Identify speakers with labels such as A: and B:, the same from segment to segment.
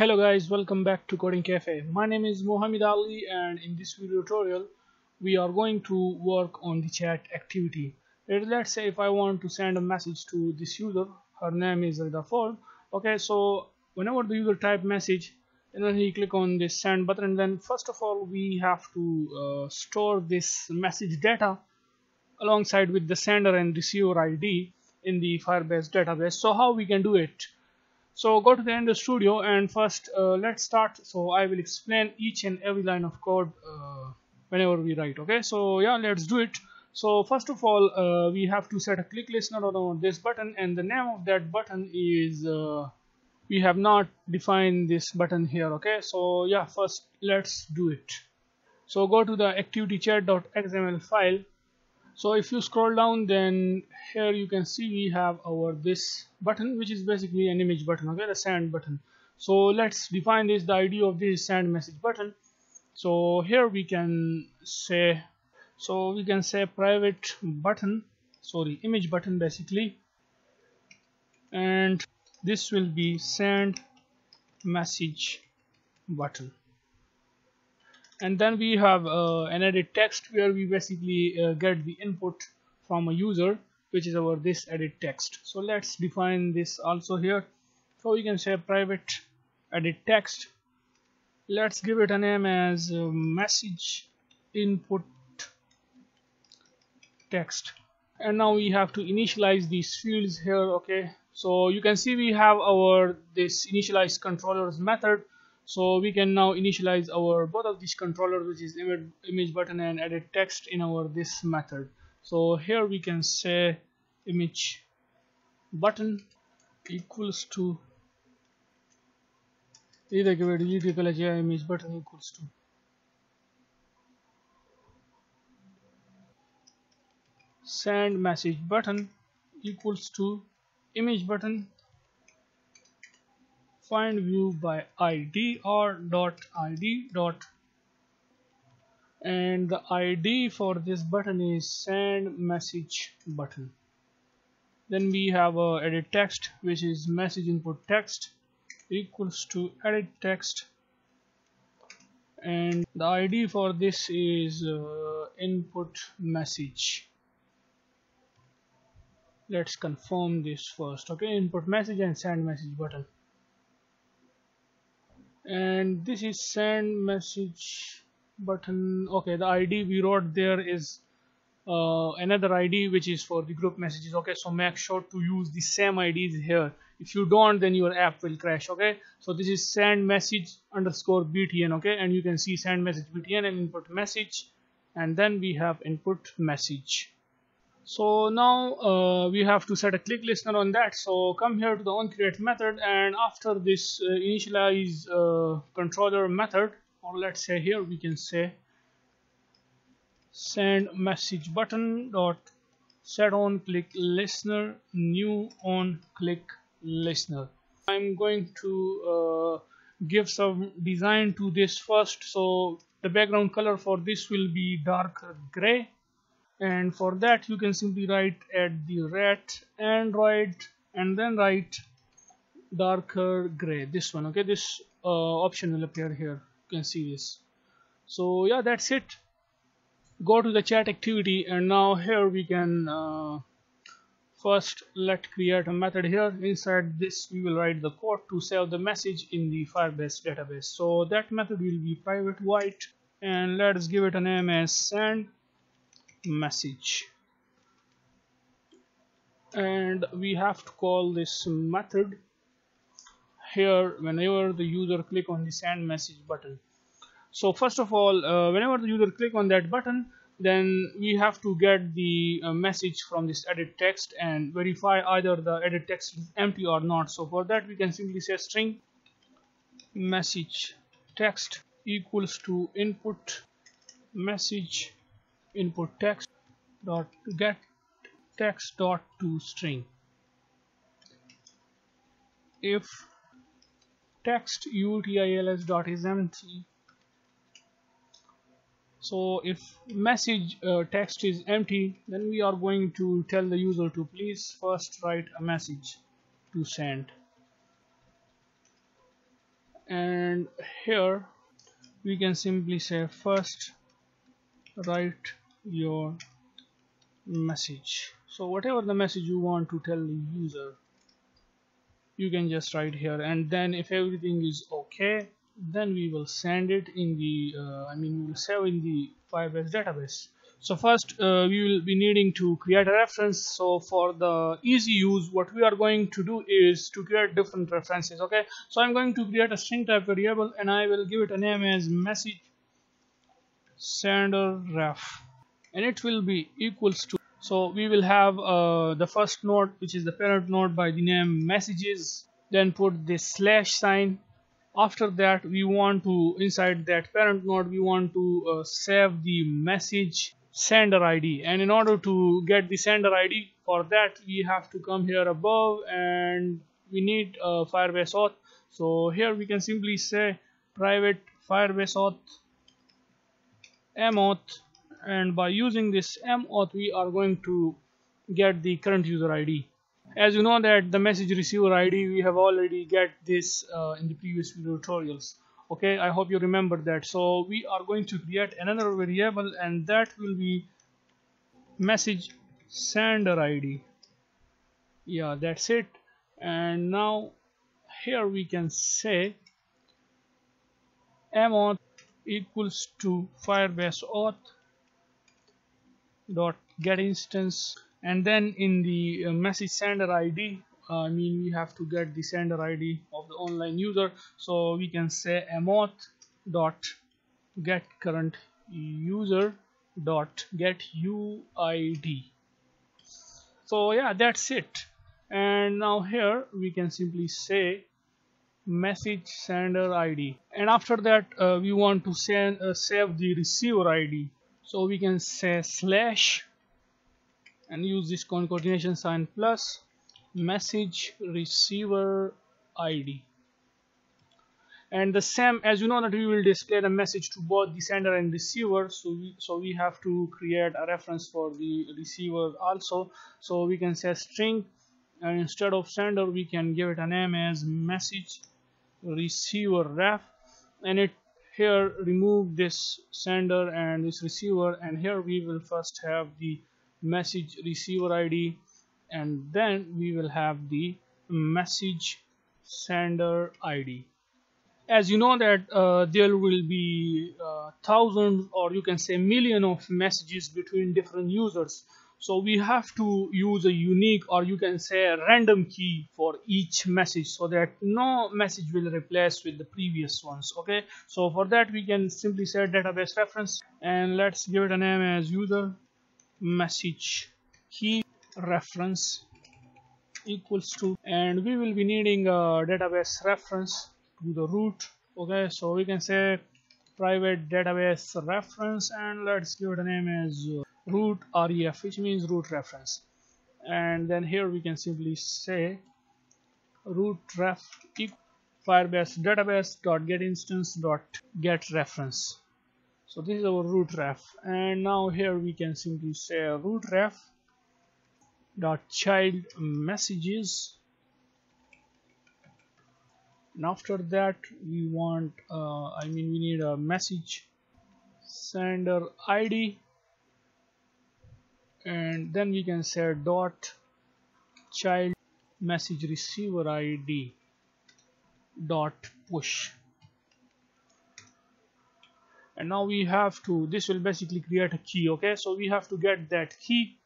A: Hello guys, welcome back to Coding Cafe. My name is Mohammed Ali and in this video tutorial we are going to work on the chat activity. Let's say if I want to send a message to this user, her name is Rida Ford. Okay, so whenever the user type message and then he click on this send button and then first of all we have to uh, store this message data alongside with the sender and receiver ID in the Firebase database. So how we can do it? So go to the Android Studio and first uh, let's start. So I will explain each and every line of code uh, whenever we write okay? So yeah let's do it. So first of all uh, we have to set a click listener on this button and the name of that button is uh, we have not defined this button here okay? So yeah first let's do it. So go to the activity chat.xml file so if you scroll down then here you can see we have our this button which is basically an image button okay the send button. So let's define this the id of this send message button. So here we can say so we can say private button sorry image button basically. And this will be send message button and then we have uh, an edit text where we basically uh, get the input from a user which is our this edit text. So let's define this also here. So we can say private edit text. Let's give it a name as uh, message input text. And now we have to initialize these fields here okay? So you can see we have our this initialize controllers method so we can now initialize our both of these controllers which is image, button and edit text in our this method. So here we can say image button equals to either give it image button equals to send message button equals to image button find view by id or dot id dot. And the id for this button is send message button. Then we have a edit text which is message input text equals to edit text. And the id for this is uh, input message. Let's confirm this first okay? Input message and send message button and this is send message button. Okay the id we wrote there is uh, another id which is for the group messages. Okay so make sure to use the same ids here. If you don't then your app will crash okay? So this is send message underscore btn okay? And you can see send message btn and input message. And then we have input message so now uh, we have to set a click listener on that. So come here to the onCreate method and after this uh, initialize uh, controller method or let's say here we can say send message button dot set on click listener new on click listener. I'm going to uh, give some design to this first. So the background color for this will be dark gray and for that you can simply write at the ret android and then write darker gray. This one okay? This uh, option will appear here. You can see this. So yeah that's it. Go to the chat activity and now here we can uh, first let create a method here. Inside this we will write the code to save the message in the firebase database. So that method will be private void and let's give it a name as send message. And we have to call this method. Here whenever the user click on the send message button. So first of all uh, whenever the user click on that button then we have to get the uh, message from this edit text and verify either the edit text is empty or not. So for that we can simply say string message text equals to input message input text dot get text dot to string if text utils dot is empty so if message uh, text is empty then we are going to tell the user to please first write a message to send. And here we can simply say first write your message. So whatever the message you want to tell the user you can just write here. And then if everything is okay then we will send it in the uh, I mean we will save in the Firebase database. So first uh, we will be needing to create a reference. So for the easy use what we are going to do is to create different references okay? So I'm going to create a string type variable and I will give it a name as message sender ref and it will be equals to. So we will have uh, the first node which is the parent node by the name messages then put this slash sign. After that we want to inside that parent node we want to uh, save the message sender id and in order to get the sender id for that we have to come here above and we need a firebase auth. So here we can simply say private firebase auth mauth and by using this mauth we are going to get the current user id as you know that the message receiver id we have already get this uh, in the previous video tutorials. Okay i hope you remember that. So we are going to create another variable and that will be message sender id yeah that's it. And now here we can say mauth equals to firebase auth dot get instance and then in the uh, message sender id uh, I mean we have to get the sender ID of the online user. So we can say mauth dot get current user dot get UID so yeah that's it. And now here we can simply say message sender ID and after that uh, we want to send uh, save the receiver ID so we can say slash and use this concatenation sign plus message receiver id and the same as you know that we will display the message to both the sender and receiver. So we so we have to create a reference for the receiver also. So we can say string and instead of sender we can give it a name as message receiver ref. And it here remove this sender and this receiver and here we will first have the message receiver id and then we will have the message sender id as you know that uh, there will be uh, thousands or you can say million of messages between different users so we have to use a unique or you can say a random key for each message so that no message will replace with the previous ones okay? So for that we can simply say database reference and let's give it a name as user message key reference equals to and we will be needing a database reference to the root okay? So we can say private database reference and let's give it a name as root ref which means root reference. And then here we can simply say root ref firebase database dot get instance dot get reference. So this is our root ref. And now here we can simply say root ref dot child messages. And after that we want uh, I mean we need a message sender ID and then we can say dot child message receiver ID dot push. And now we have to this will basically create a key okay? So we have to get that key.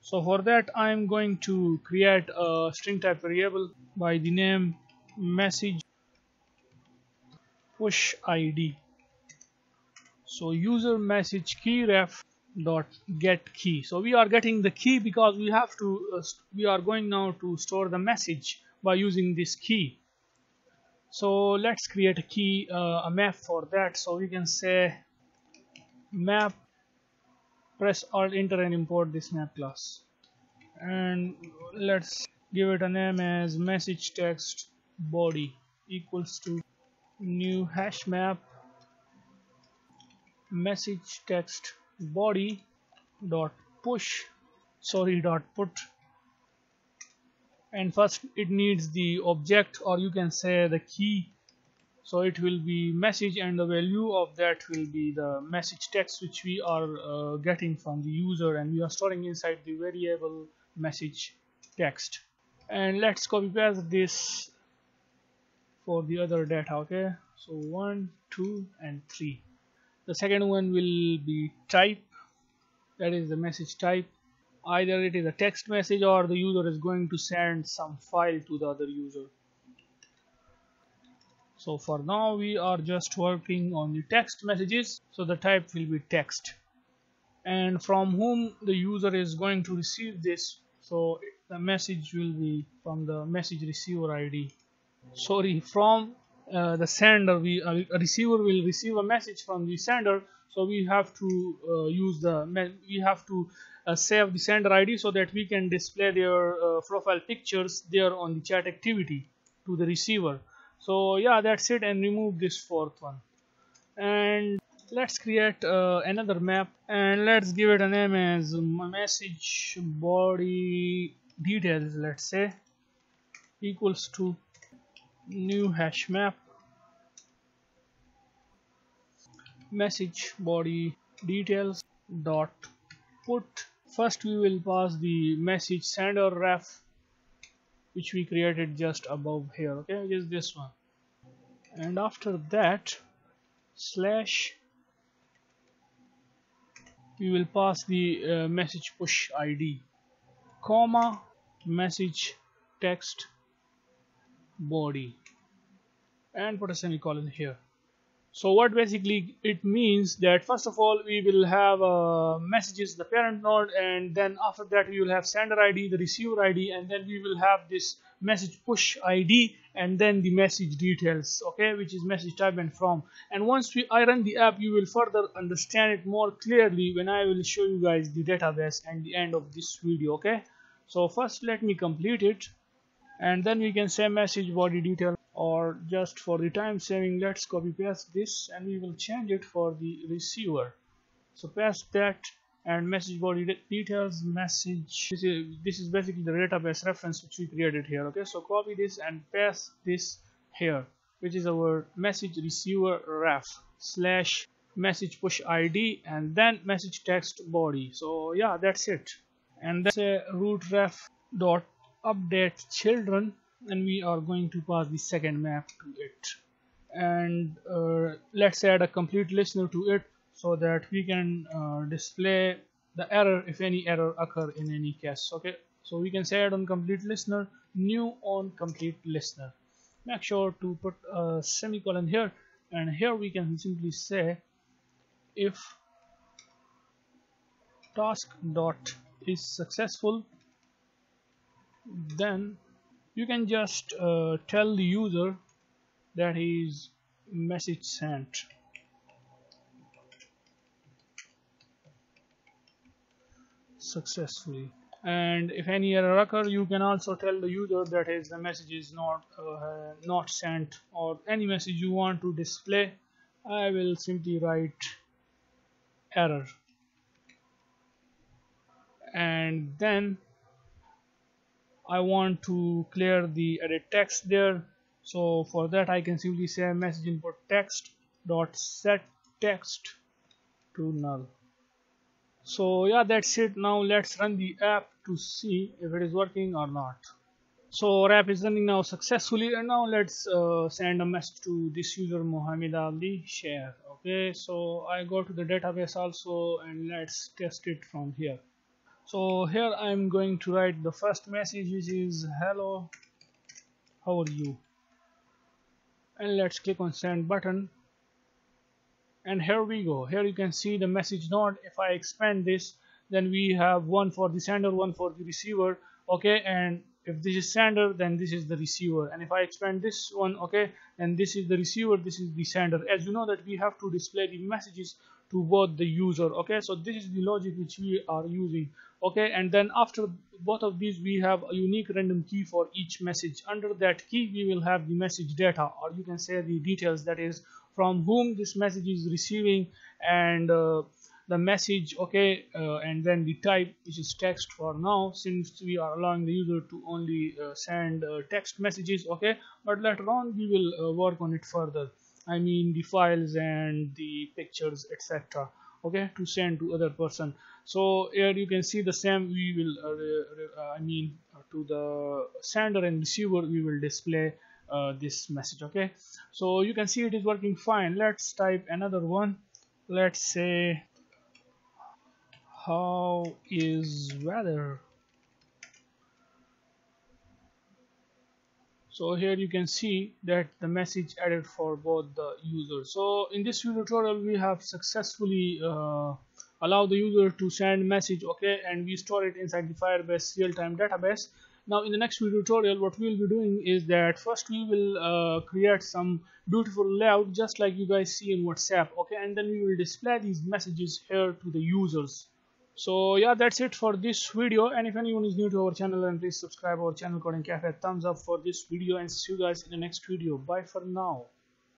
A: So for that I'm going to create a string type variable by the name message push ID so user message key ref dot get key. So we are getting the key because we have to uh, we are going now to store the message by using this key. So let's create a key uh, a map for that. So we can say map press alt enter and import this map class. And let's give it a name as message text body equals to new hash map message text body dot push sorry dot put. And first it needs the object or you can say the key. So it will be message and the value of that will be the message text which we are uh, getting from the user and we are storing inside the variable message text. And let's copy paste this for the other data okay? So one two and three the second one will be type. That is the message type. Either it is a text message or the user is going to send some file to the other user. So for now we are just working on the text messages. So the type will be text. And from whom the user is going to receive this. So the message will be from the message receiver ID sorry from uh, the sender we a receiver will receive a message from the sender. So we have to uh, use the we have to uh, save the sender ID so that we can display their uh, profile pictures there on the chat activity to the receiver. So yeah that's it. And remove this fourth one. And let's create uh, another map. And let's give it a name as message body details let's say equals to new hash map. Message body details dot put. First we will pass the message sender ref which we created just above here. Okay is this one. And after that slash we will pass the uh, message push id comma message text body. And put a semicolon here. So what basically it means that first of all we will have uh, messages the parent node and then after that we will have sender id the receiver id and then we will have this message push id and then the message details okay which is message type and from and once we I run the app you will further understand it more clearly when I will show you guys the database and the end of this video okay? So first let me complete it and then we can say message body detail or just for the time saving let's copy paste this and we will change it for the receiver. So paste that and message body details message. This is, this is basically the database reference which we created here okay? So copy this and paste this here which is our message receiver ref slash message push id and then message text body. So yeah that's it. And then say root ref dot update children and we are going to pass the second map to it. And uh, let's add a complete listener to it so that we can uh, display the error if any error occur in any case okay? So we can say on complete listener new on complete listener. Make sure to put a semicolon here and here we can simply say if task dot is successful then you can just uh, tell the user that his message sent. Successfully. And if any error occur you can also tell the user that is the message is not uh, not sent or any message you want to display. I will simply write error. And then I want to clear the edit text there. So for that I can simply say message input text dot set text to null. So yeah that's it. Now let's run the app to see if it is working or not. So our app is running now successfully and now let's uh, send a message to this user Mohammed Ali share okay so I go to the database also and let's test it from here so here I'm going to write the first message which is hello how are you? And let's click on send button. And here we go. Here you can see the message node. If I expand this then we have one for the sender one for the receiver. Okay and if this is sender then this is the receiver. And if I expand this one okay and this is the receiver this is the sender. As you know that we have to display the messages to both the user okay? So this is the logic which we are using okay? And then after both of these we have a unique random key for each message. Under that key we will have the message data or you can say the details that is from whom this message is receiving and uh, the message okay uh, and then the type which is text for now since we are allowing the user to only uh, send uh, text messages okay but later on we will uh, work on it further. I mean the files and the pictures etc okay to send to other person. So here you can see the same we will uh, uh, i mean to the sender and receiver we will display this message okay. So you can see it is working fine. Let's type another one. Let's say how is weather so here you can see that the message added for both the users. So in this video tutorial we have successfully uh, allowed the user to send message okay and we store it inside the firebase real-time database. Now in the next video tutorial what we will be doing is that first we will uh, create some beautiful layout just like you guys see in whatsapp okay and then we will display these messages here to the users so yeah that's it for this video. And if anyone is new to our channel then please subscribe our channel coding cafe. Thumbs up for this video and see you guys in the next video. Bye for now